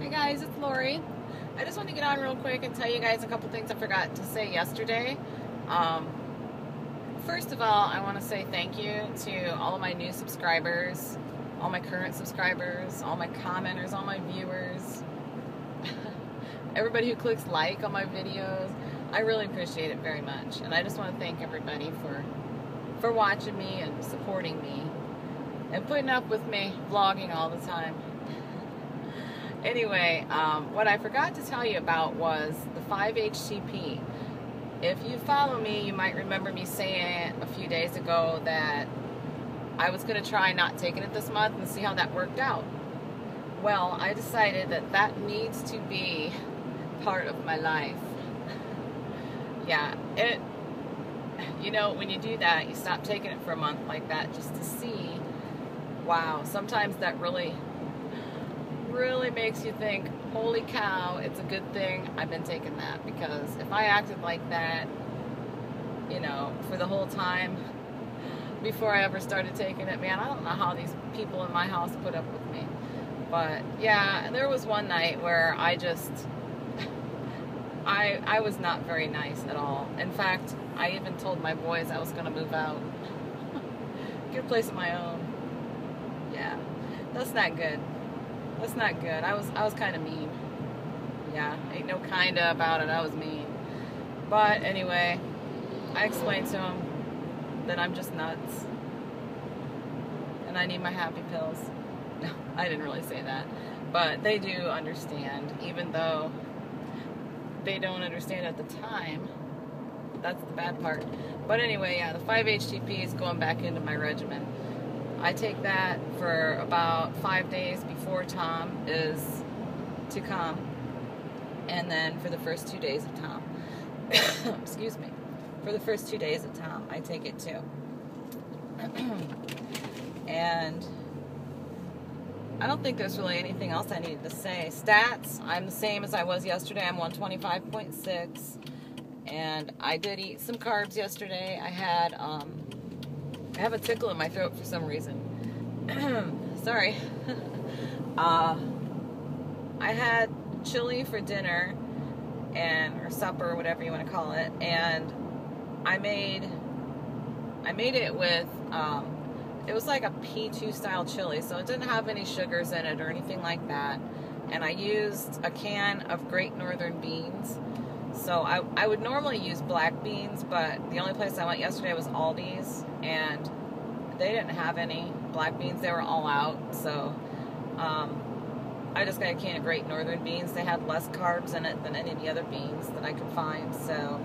Hey guys, it's Lori. I just want to get on real quick and tell you guys a couple things I forgot to say yesterday. Um, first of all, I want to say thank you to all of my new subscribers, all my current subscribers, all my commenters, all my viewers, everybody who clicks like on my videos. I really appreciate it very much, and I just want to thank everybody for for watching me and supporting me and putting up with me vlogging all the time. Anyway, um, what I forgot to tell you about was the 5-HTP. If you follow me, you might remember me saying a few days ago that I was going to try not taking it this month and see how that worked out. Well, I decided that that needs to be part of my life. yeah, it, you know, when you do that, you stop taking it for a month like that just to see, wow, sometimes that really really makes you think, holy cow, it's a good thing I've been taking that. Because if I acted like that, you know, for the whole time before I ever started taking it, man, I don't know how these people in my house put up with me. But yeah, there was one night where I just, I, I was not very nice at all. In fact, I even told my boys I was going to move out. Get a place of my own. Yeah, that's not good. That's not good. I was I was kind of mean. Yeah, ain't no kinda about it. I was mean. But anyway, I explained to him that I'm just nuts. And I need my happy pills. No, I didn't really say that. But they do understand, even though they don't understand at the time. That's the bad part. But anyway, yeah, the 5-HTP is going back into my regimen. I take that for about five days before Tom is to come, and then for the first two days of Tom. Excuse me. For the first two days of Tom, I take it too. and I don't think there's really anything else I needed to say. Stats, I'm the same as I was yesterday. I'm 125.6. And I did eat some carbs yesterday. I had um, I have a tickle in my throat for some reason. Sorry. uh, I had chili for dinner and or supper, whatever you want to call it, and I made I made it with um, it was like a P2 style chili, so it didn't have any sugars in it or anything like that. And I used a can of Great Northern beans. So I, I would normally use black beans, but the only place I went yesterday was Aldi's, and they didn't have any black beans. They were all out. So um, I just got a can of Great Northern beans. They had less carbs in it than any of the other beans that I could find. So,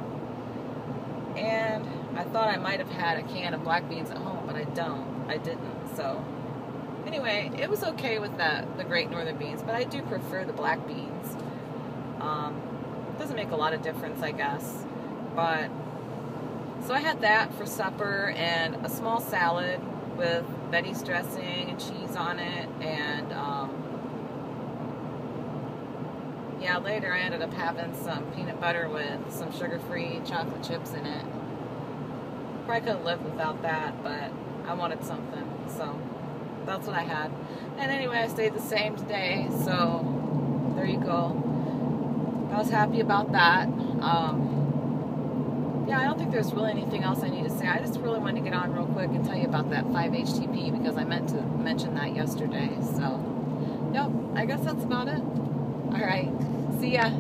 and I thought I might have had a can of black beans at home, but I don't. I didn't. So anyway, it was okay with that the Great Northern beans, but I do prefer the black beans. Um, make a lot of difference, I guess. But so I had that for supper and a small salad with Betty's dressing and cheese on it. And um, yeah, later I ended up having some peanut butter with some sugar-free chocolate chips in it. Probably could have lived without that, but I wanted something. So that's what I had. And anyway, I stayed the same today. So there you go. I was happy about that. Um, yeah, I don't think there's really anything else I need to say. I just really wanted to get on real quick and tell you about that 5-HTP because I meant to mention that yesterday. So, yep, I guess that's about it. All right, see ya.